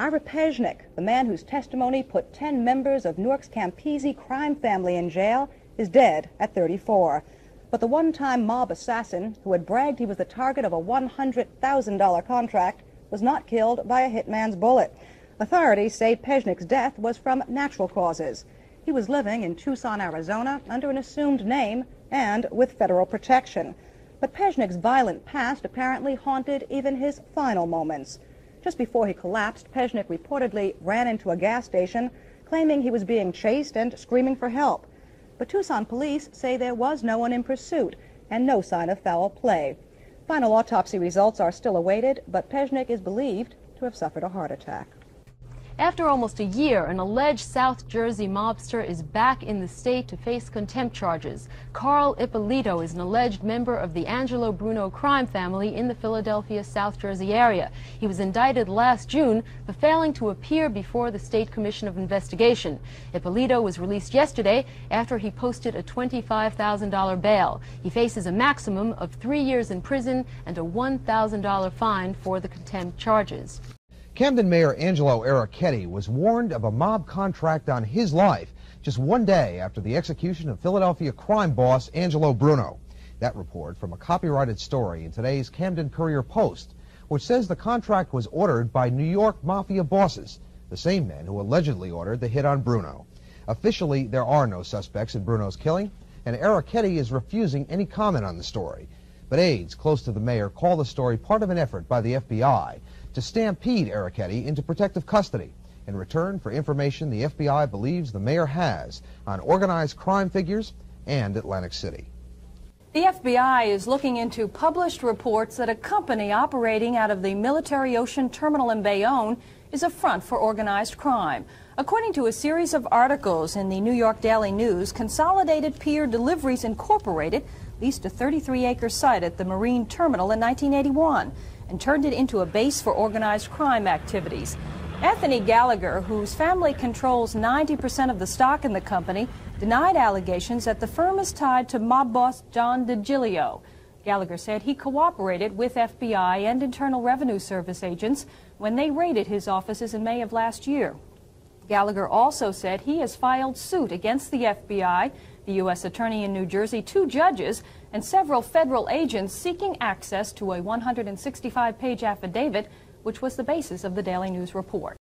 Ira Pecznick, the man whose testimony put 10 members of Newark's Campisi crime family in jail, is dead at 34. But the one-time mob assassin, who had bragged he was the target of a $100,000 contract, was not killed by a hitman's bullet. Authorities say Pecznick's death was from natural causes. He was living in Tucson, Arizona, under an assumed name and with federal protection. But Pecznick's violent past apparently haunted even his final moments. Just before he collapsed, Pecznick reportedly ran into a gas station, claiming he was being chased and screaming for help. But Tucson police say there was no one in pursuit and no sign of foul play. Final autopsy results are still awaited, but Pecznick is believed to have suffered a heart attack. After almost a year, an alleged South Jersey mobster is back in the state to face contempt charges. Carl Ippolito is an alleged member of the Angelo Bruno crime family in the Philadelphia, South Jersey area. He was indicted last June for failing to appear before the State Commission of Investigation. Ippolito was released yesterday after he posted a $25,000 bail. He faces a maximum of three years in prison and a $1,000 fine for the contempt charges. Camden Mayor Angelo Errichetti was warned of a mob contract on his life just one day after the execution of Philadelphia crime boss Angelo Bruno. That report from a copyrighted story in today's Camden Courier Post, which says the contract was ordered by New York mafia bosses, the same men who allegedly ordered the hit on Bruno. Officially, there are no suspects in Bruno's killing, and Errichetti is refusing any comment on the story. But aides close to the mayor call the story part of an effort by the FBI to stampede Errichetti into protective custody in return for information the FBI believes the mayor has on organized crime figures and Atlantic City. The FBI is looking into published reports that a company operating out of the Military Ocean Terminal in Bayonne is a front for organized crime. According to a series of articles in the New York Daily News, Consolidated Pier Deliveries Incorporated leased a 33-acre site at the Marine Terminal in 1981 and turned it into a base for organized crime activities. Anthony Gallagher, whose family controls 90% of the stock in the company, denied allegations that the firm is tied to mob boss John DiGilio. Gallagher said he cooperated with FBI and Internal Revenue Service agents when they raided his offices in May of last year. Gallagher also said he has filed suit against the FBI, the U.S. Attorney in New Jersey, two judges, and several federal agents seeking access to a 165-page affidavit, which was the basis of the Daily News report.